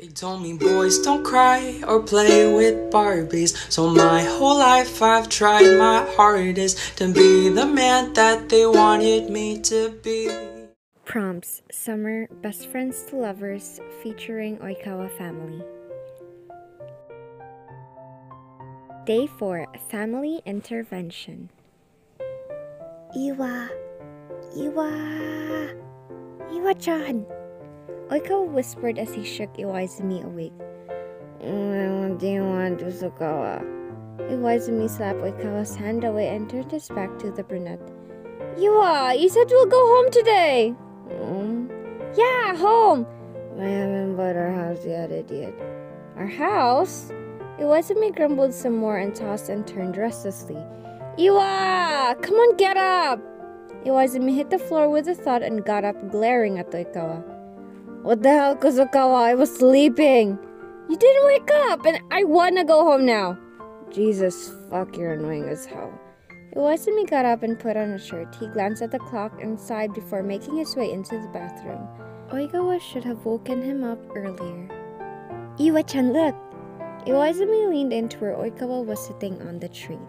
They told me boys don't cry or play with Barbies. So my whole life I've tried my hardest to be the man that they wanted me to be. Prompts Summer Best Friends to Lovers featuring Oikawa Family. Day 4 Family Intervention. Iwa! Iwa! Iwa chan! Oikawa whispered as he shook Iwaizumi awake. What do you want, Usukawa? Iwaizumi slapped Oikawa's hand away and turned his back to the brunette. Iwa, you said we'll go home today! Home? Yeah, home! I haven't bought our house yet, idiot. Our house? Iwaizumi grumbled some more and tossed and turned restlessly. Iwa! Come on, get up! Iwaizumi hit the floor with a thud and got up, glaring at Oikawa. What the hell, Kuzukawa? I was sleeping. You didn't wake up, and I wanna go home now. Jesus, fuck, you're annoying as hell. Iwaizumi got up and put on a shirt. He glanced at the clock and sighed before making his way into the bathroom. Oikawa should have woken him up earlier. Iwa-chan, look! Iwaizumi leaned into where Oikawa was sitting on the train.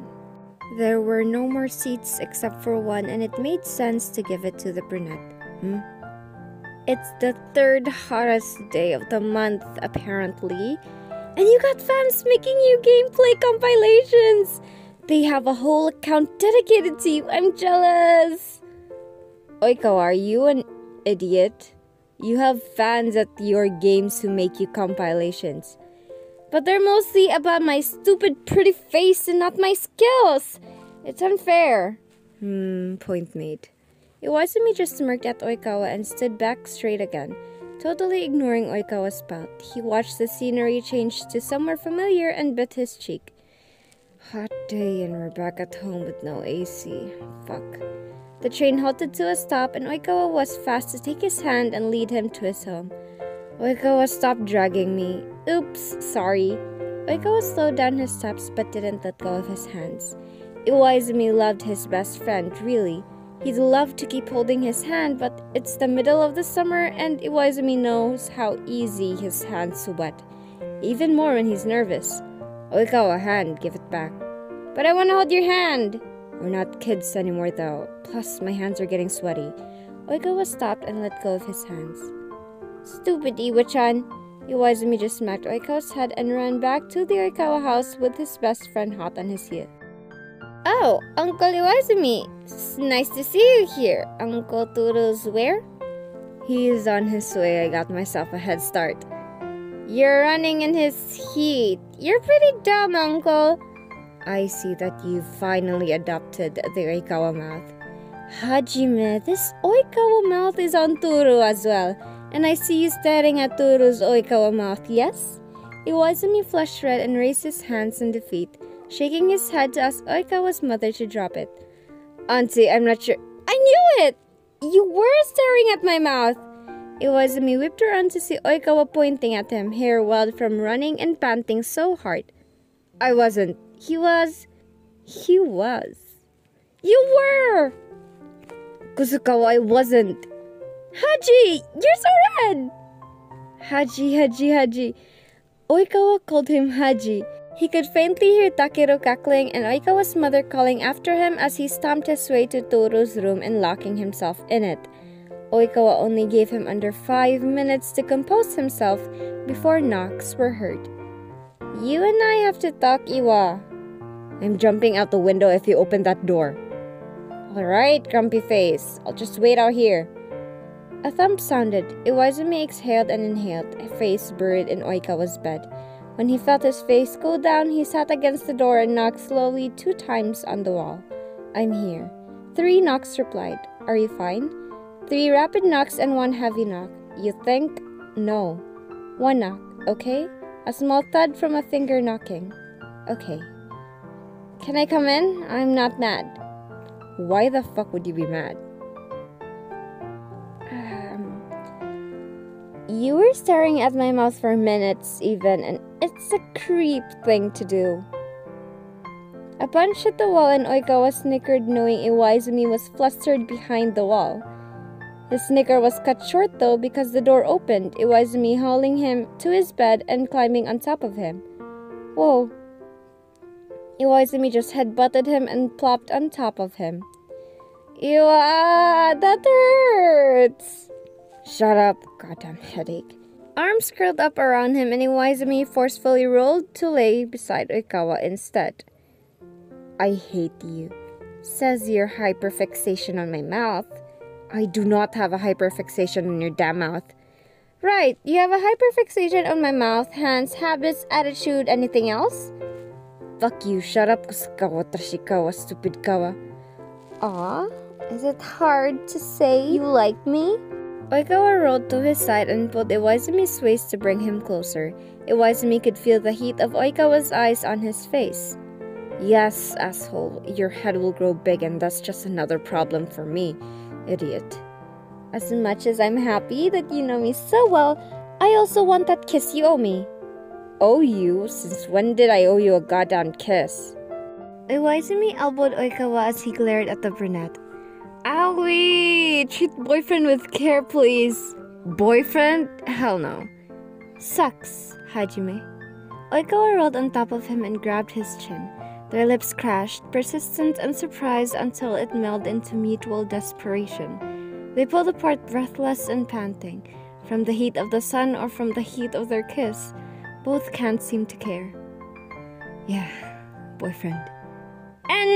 There were no more seats except for one, and it made sense to give it to the brunette. Hmm? It's the third hottest day of the month, apparently. And you got fans making you gameplay compilations! They have a whole account dedicated to you. I'm jealous! Oiko, are you an idiot? You have fans at your games who make you compilations. But they're mostly about my stupid pretty face and not my skills. It's unfair. Hmm, point made. Iwaizumi just smirked at Oikawa and stood back straight again. Totally ignoring Oikawa's pout, he watched the scenery change to somewhere familiar and bit his cheek. Hot day and we're back at home with no AC. Fuck. The train halted to a stop and Oikawa was fast to take his hand and lead him to his home. Oikawa stopped dragging me. Oops, sorry. Oikawa slowed down his steps but didn't let go of his hands. Iwaizumi loved his best friend, really. He'd love to keep holding his hand, but it's the middle of the summer and Iwaizumi knows how easy his hands sweat. Even more when he's nervous. Oikawa, hand, give it back. But I want to hold your hand! We're not kids anymore though. Plus, my hands are getting sweaty. Oikawa stopped and let go of his hands. Stupid Iwa-chan! Iwaizumi just smacked Oikawa's head and ran back to the Oikawa house with his best friend hot on his heel. Oh, Uncle Iwaizumi! It's nice to see you here. Uncle Toru's where? He's on his way. I got myself a head start. You're running in his heat. You're pretty dumb, Uncle. I see that you've finally adopted the Oikawa mouth. Hajime, this Oikawa mouth is on Toru as well. And I see you staring at Toru's Oikawa mouth, yes? Iwaizumi flushed red and raised his hands in defeat, shaking his head to ask Oikawa's mother to drop it. Auntie, I'm not sure. I knew it! You were staring at my mouth! Iwaizumi whipped around to see Oikawa pointing at him, hair wild from running and panting so hard. I wasn't. He was. He was. You were! Kuzukawa, I wasn't. Haji! You're so red! Haji, Haji, Haji. Oikawa called him Haji. He could faintly hear Takeru cackling and Oikawa's mother calling after him as he stomped his way to Toru's room and locking himself in it. Oikawa only gave him under five minutes to compose himself before knocks were heard. You and I have to talk, Iwa. I'm jumping out the window if you open that door. Alright, grumpy face. I'll just wait out here. A thump sounded. Iwaizumi exhaled and inhaled, face buried in Oikawa's bed. When he felt his face go down, he sat against the door and knocked slowly two times on the wall. I'm here. Three knocks replied. Are you fine? Three rapid knocks and one heavy knock. You think? No. One knock, okay? A small thud from a finger knocking. Okay. Can I come in? I'm not mad. Why the fuck would you be mad? You were staring at my mouth for minutes, even, and it's a creep thing to do. A punch hit the wall, and Oikawa snickered, knowing Iwaizumi was flustered behind the wall. His snicker was cut short though because the door opened, Iwaizumi hauling him to his bed and climbing on top of him. Whoa. Iwaizumi just headbutted him and plopped on top of him. Iwa, ah, that hurts! Shut up, goddamn headache. Arms curled up around him and Iwaizumi forcefully rolled to lay beside Oikawa instead. I hate you, says your hyperfixation on my mouth. I do not have a hyperfixation on your damn mouth. Right, you have a hyperfixation on my mouth, hands, habits, attitude, anything else? Fuck you, shut up, Kusakawa Trashikawa, stupid kawa. Aw, is it hard to say you like me? Oikawa rolled to his side and pulled Iwaizumi's waist to bring him closer. Iwaizumi could feel the heat of Oikawa's eyes on his face. Yes, asshole, your head will grow big and that's just another problem for me. Idiot. As much as I'm happy that you know me so well, I also want that kiss you owe me. Owe you? Since when did I owe you a goddamn kiss? Iwaizumi elbowed Oikawa as he glared at the brunette. Owie! Treat boyfriend with care, please. Boyfriend? Hell no. Sucks, Hajime. Oikawa rolled on top of him and grabbed his chin. Their lips crashed, persistent and surprised until it melded into mutual desperation. They pulled apart breathless and panting. From the heat of the sun or from the heat of their kiss, both can't seem to care. Yeah, boyfriend. And